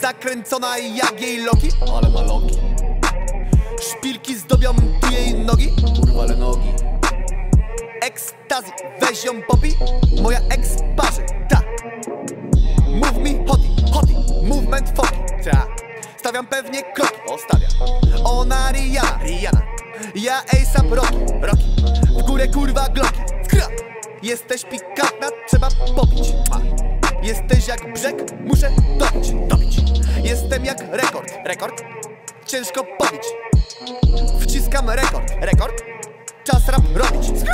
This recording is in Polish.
Zakręcona jak jej loki? Ale ma loki. Szpilki zdobią tu jej nogi? Kurwa ale nogi. Ekstazy, weź ją popi. Moja ex parzy, Stawiam pewnie kroki, o stawiam Ona Rihanna, Rihanna. Ja ASAP Rocky, Rocky W górę kurwa Glocki, skra Jesteś pikantna, trzeba popić. Ma. Jesteś jak brzeg, muszę dobić, dobić Jestem jak rekord, rekord? Ciężko pobić. Wciskam rekord, rekord? Czas rap robić!